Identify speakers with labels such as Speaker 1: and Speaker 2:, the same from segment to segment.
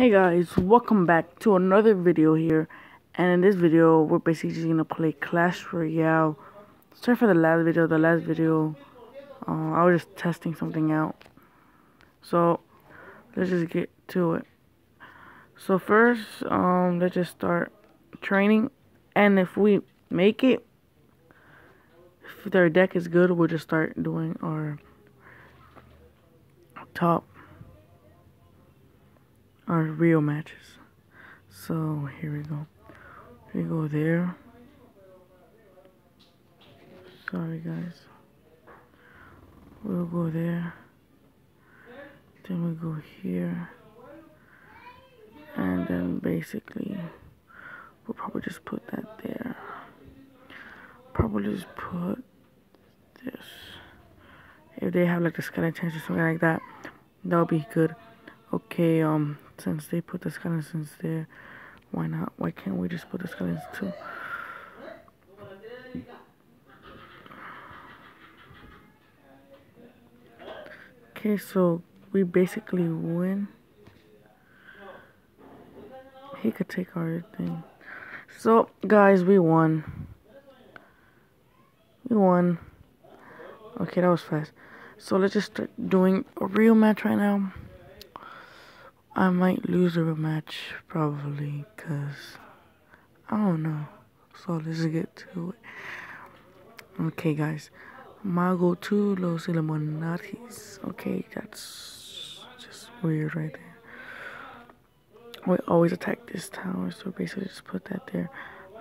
Speaker 1: Hey guys, welcome back to another video here. And in this video, we're basically just gonna play Clash Royale. Sorry for the last video. The last video, uh, I was just testing something out. So, let's just get to it. So first, um, let's just start training. And if we make it, if their deck is good, we'll just start doing our top our real matches. So here we go. We go there. Sorry guys. We'll go there. Then we go here. And then basically we'll probably just put that there. Probably just put this. If they have like the skeletons or something like that, that'll be good. Okay, um, since they put the skeletons there, why not? Why can't we just put the skeletons too? Okay, so we basically win. He could take our thing. So, guys, we won. We won. Okay, that was fast. So let's just start doing a real match right now. I might lose a rematch, probably, because I don't know. So let's get to it. Okay, guys. Mago 2 Los Illuminatis. Okay, that's just weird right there. We always attack this tower, so basically just put that there.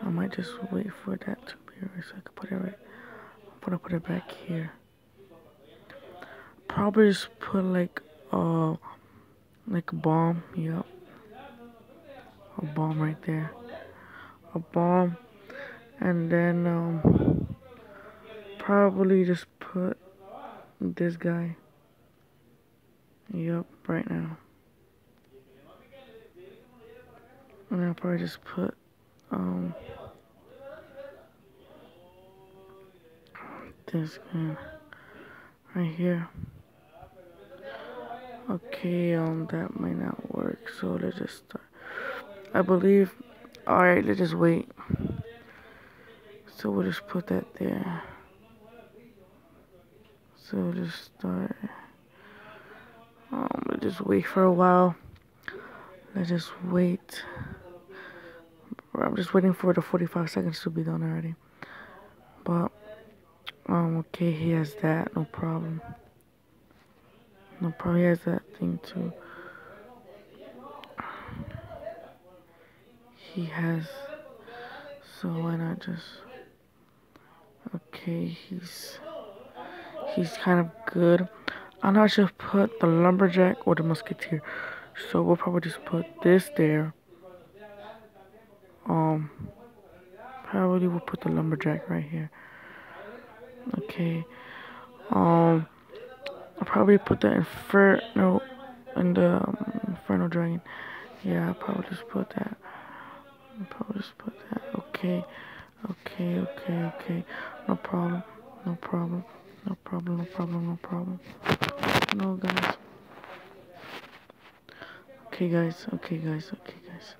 Speaker 1: I might just wait for that to be right so I can put it right. Put it, put it back here. Probably just put like uh like a bomb, yep. A bomb right there. A bomb. And then, um, probably just put this guy. Yep, right now. And I'll probably just put, um, this guy right here. Okay, um, that might not work, so let's just start. I believe, alright, let's just wait. So we'll just put that there. So we'll just start. Um, we'll just wait for a while. Let's just wait. I'm just waiting for the 45 seconds to be done already. But, um, okay, he has that, no problem. No, problem, he has that thing too. He has. So why not just? Okay, he's he's kind of good. I'm not sure put the lumberjack or the musketeer. So we'll probably just put this there. Um, probably we'll put the lumberjack right here. Okay. Um. I'll probably put the Inferno in the um, Inferno Dragon. Yeah, I'll probably just put that. I'll probably just put that. Okay, okay, okay, okay. No problem, no problem, no problem, no problem, no problem. No, guys. Okay, guys, okay, guys, okay, guys.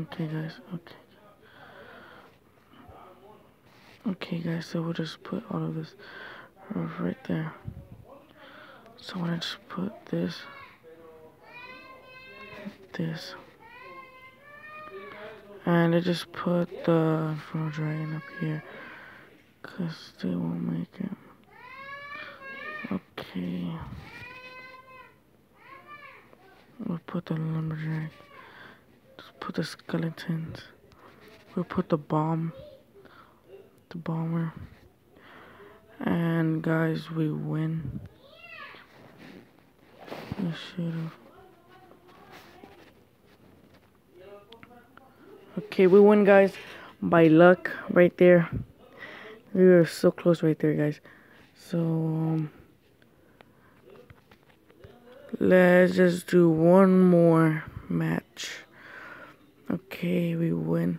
Speaker 1: Okay, guys, okay. Okay guys, so we'll just put all of this right there. So I'm gonna just put this, this, and I just put the Inferno Dragon up here, cause they won't make it. Okay. We'll put the lumberjack. Just put the skeletons. We'll put the bomb the bomber. And guys, we win. Okay, we win, guys, by luck right there. We were so close right there, guys. So, um, let's just do one more match. Okay, we win.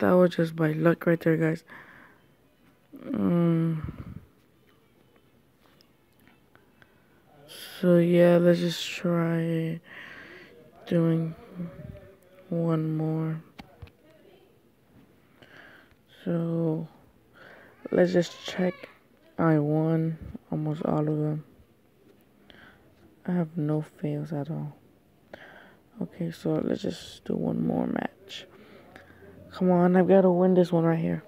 Speaker 1: That was just by luck right there, guys. Um, So yeah, let's just try doing one more. So let's just check. I won almost all of them. I have no fails at all. Okay, so let's just do one more match. Come on, I've got to win this one right here.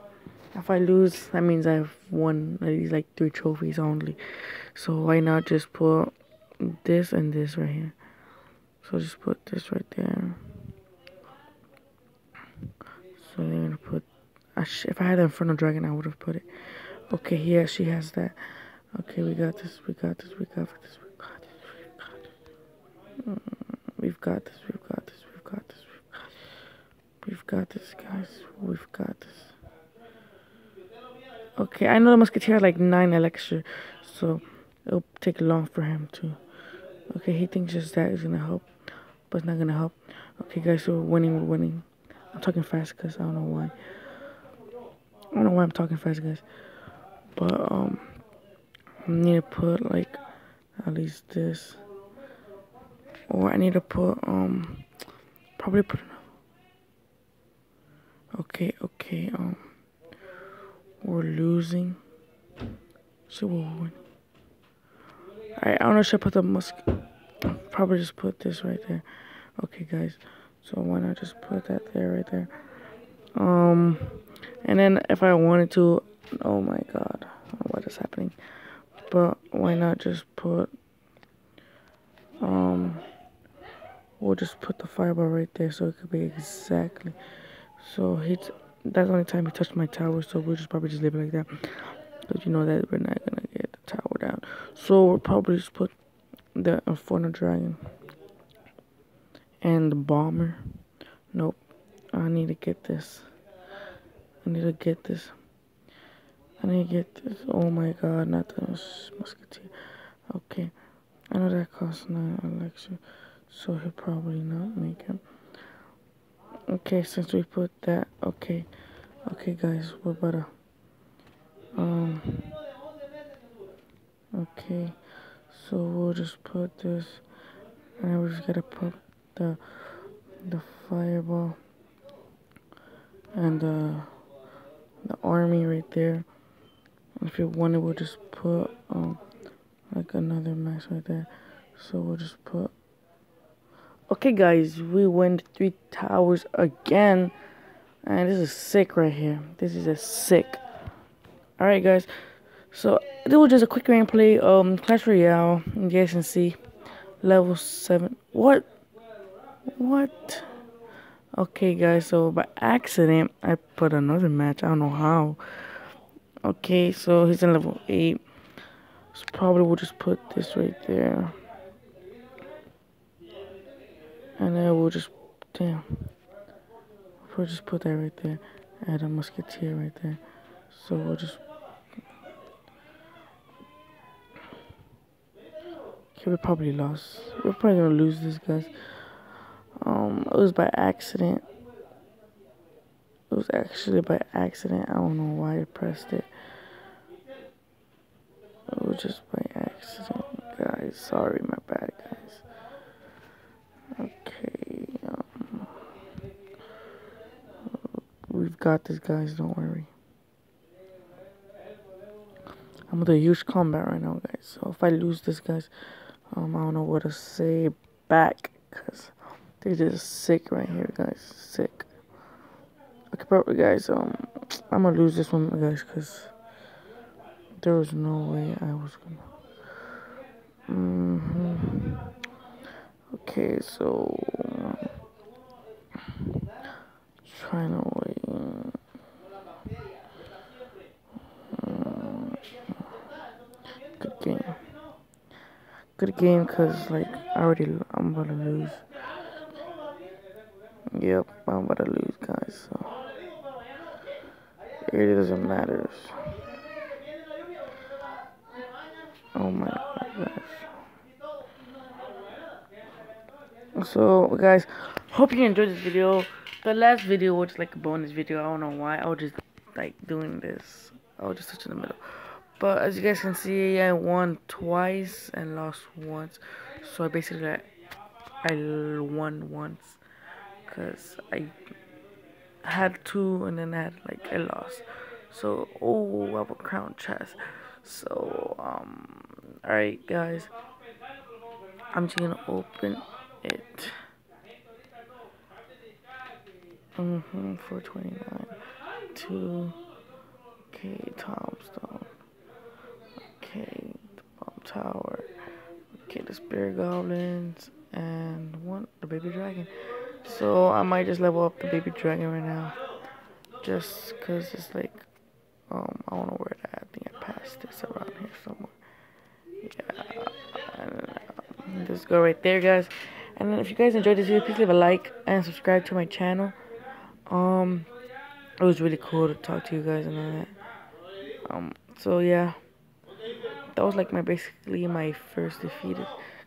Speaker 1: If I lose, that means I've won at least like three trophies only. So why not just put this and this right here? So just put this right there. So they're gonna put. if I had Inferno Dragon, I would have put it. Okay, yeah, she has that. Okay, we got this. We got this. We got this. We got this. We got this. Mm, we've got this. We've got this. We've got this. We've got this, guys. We've got this. Okay, I know the Musketeer has like 9 elixir, so it'll take long for him to... Okay, he thinks just that is gonna help, but it's not gonna help. Okay, guys, so we're winning, we're winning. I'm talking fast because I don't know why. I don't know why I'm talking fast, guys. But, um, I need to put, like, at least this. Or I need to put, um, probably put enough. Okay, okay, um, we're losing. So we're winning. I don't know should I put the musk. Probably just put this right there. Okay, guys. So why not just put that there, right there? Um, and then if I wanted to, oh my god, what is happening. But why not just put, um, we'll just put the fireball right there so it could be exactly. So he's, that's the only time he touched my tower, so we'll just probably just leave it like that. Because you know that we're not gonna get the tower down. So we'll probably just put the Inferno Dragon and the bomber. Nope. I need to get this. I need to get this. I need to get this. Oh my god, not the musketeer. Okay. I know that costs 9 elixir, so he'll probably not make it. Okay, since we put that, okay. Okay, guys, we're better. um, okay. So we'll just put this, and we just gotta put the the fireball and the the army right there. If you wanted, we'll just put um like another max right there. So we'll just put. Okay, guys, we win three towers again, and this is sick right here. This is a sick. All right, guys. So this was just a quick gameplay. Um, Clash Royale. You can see level seven. What? What? Okay, guys. So by accident, I put another match. I don't know how. Okay, so he's in level eight. So probably we'll just put this right there. And then we'll just, damn. We'll just put that right there. Add a musketeer right there. So we'll just Okay, we probably lost. We're probably gonna lose this, guys. Um, it was by accident. It was actually by accident. I don't know why I pressed it. It was just by accident, guys. Sorry, my bad, guys. Okay. Um, we've got this, guys. Don't worry. I'm gonna a huge combat right now, guys. So if I lose this, guys. Um, I don't know what to say back because they're just sick right here, guys. Sick. Okay, probably, guys. Um, I'm gonna lose this one, guys, because there was no way I was gonna. Mm hmm Okay, so trying to wait. Good game because like I already I'm about to lose. Yep, I'm about to lose, guys. So it doesn't matter. Oh my gosh. So guys, hope you enjoyed this video. The last video was like a bonus video. I don't know why. I was just like doing this. I was just touching the middle. But as you guys can see, I won twice and lost once. So I basically I won once because I had two and then I had like a loss. So oh, I have a crown chest. So um, all right, guys. I'm just gonna open it. Mm-hmm, 429. Two. Okay, Tombstone. Okay, the bomb tower. Okay, the spirit goblins and one the baby dragon. So I might just level up the baby dragon right now, just cause it's like um I don't know where that. I think I passed this around here somewhere. Yeah, just go right there, guys. And then if you guys enjoyed this video, please leave a like and subscribe to my channel. Um, it was really cool to talk to you guys and all that. Um, so yeah, that was like my basically my first defeat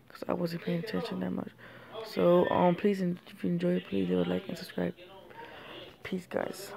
Speaker 1: because I wasn't paying attention that much. So um, please, if you enjoy, please leave a like and subscribe. Peace, guys.